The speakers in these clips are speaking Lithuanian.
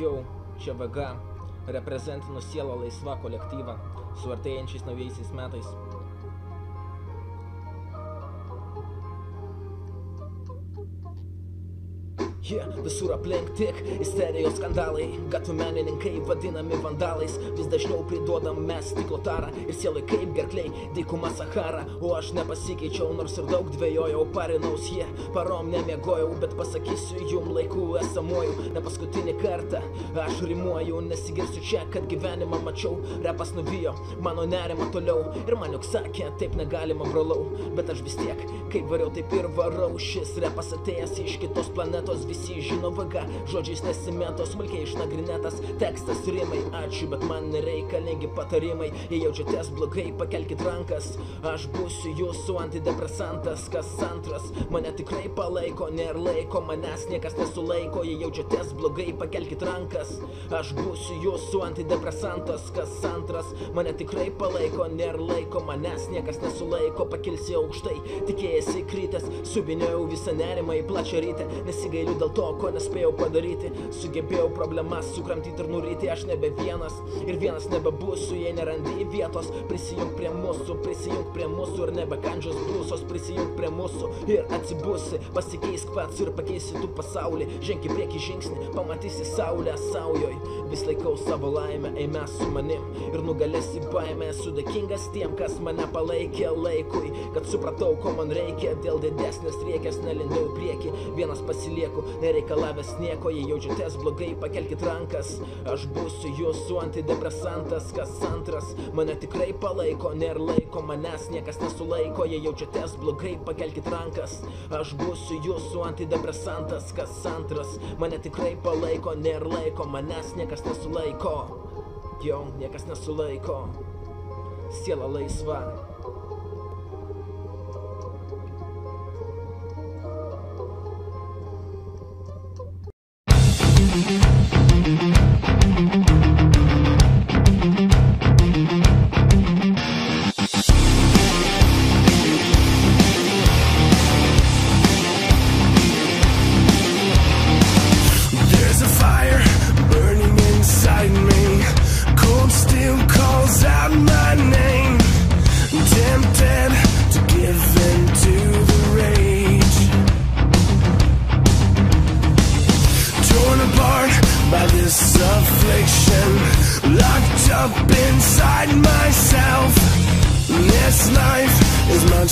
Jau, čia VG, reprezentinu sielą laisvą kolektyvą su artėjančiais naujaisiais metais. Yeah, visur aplink tik isterijos skandalai Gatvų menininkai vadinami vandalais. Vis dažniau priduodam mes stiklo tarą Ir sielai kaip gerkliai, dykuma Sahara. O aš nepasikeičiau, nors ir daug dvėjojau Parinaus jie, yeah, parom nemiegojau Bet pasakysiu jum laikų esamuoju. Ne paskutinį kartą aš rimuoju Nesigirsiu čia, kad gyvenimą mačiau. Repas nuvijo, mano nerima toliau Ir man juk sakė, taip negalima brolau. Bet aš vis tiek, kaip variau, taip ir varau. Šis repas atėjęs iš kitos planetos visi žino vaga Žodžiais nesimento, smulkiai išnagrinėtas tekstas rimai Ačiū, bet man nereikalingi patarimai. Jei jaučiatės blogai, pakelkit rankas. Aš būsiu jūsų antidepresantas Kas antras. Mane tikrai palaiko Nėra laiko, manęs niekas nesulaiko. Jei jaučiatės blogai, pakelkit rankas. Aš būsiu jūsų antidepresantas Kas antras. Mane tikrai palaiko Nėra laiko, manęs niekas nesulaiko. Pakilsi aukštai, tikėjasi krytęs Subinėjau visą nerimą į plačią rytę. Nesigailiu dėl to, ko nespėjau padaryti. Sugebėjau problemas sukramtyti ir nuryti. Aš nebe vienas ir vienas nebebūsiu Jei nerandi vietos, prisijung prie mūsų Prisijung prie mūsų ir nebekandžios blūsos Prisijung prie mūsų ir atsibusi. Pasikeisk pats ir pakeisi tu pasaulį. Ženk į priekį žingsnį, pamatysi saulę saujoj. Vis laikau savo laimę, eime su manim. Ir nugalėsi baimę, esu dėkingas tiem, kas mane palaikė laikui. Kad supratau, ko man reikia Dėl didesnės riekės nelindau į priekį. Vienas pasilieku, nereikalavęs nieko Jei jaučiatės blogai, pakelkit rankas. Aš būsiu jūsų antidepresantas Kas antras mane tikrai palaiko Nėra laiko, manęs niekas nesulaiko Jei jaučiatės blogai, pakelkit rankas. Aš būsiu jūsų antidepresantas Kas antras mane tikrai palaiko Nėra laiko, manęs niekas nesulaiko. Jo, niekas nesulaiko. Siela laisva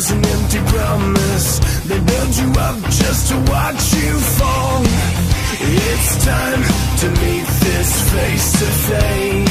sells an empty promise. They build you up just to watch you fall. It's time to meet this face to face.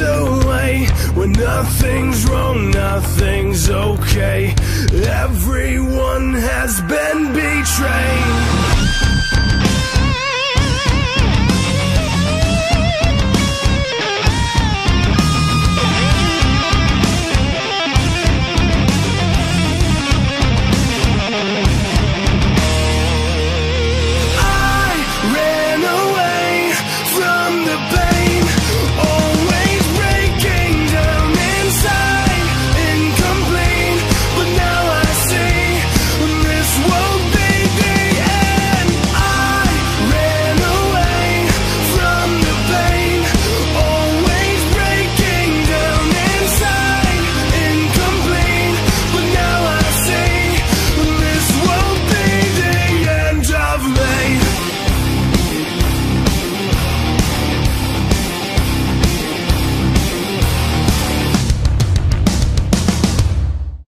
Away. When nothing's wrong, nothing's okay. Everyone has been betrayed.